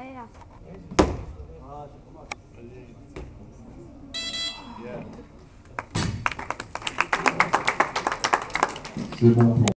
아니야. 네, 실공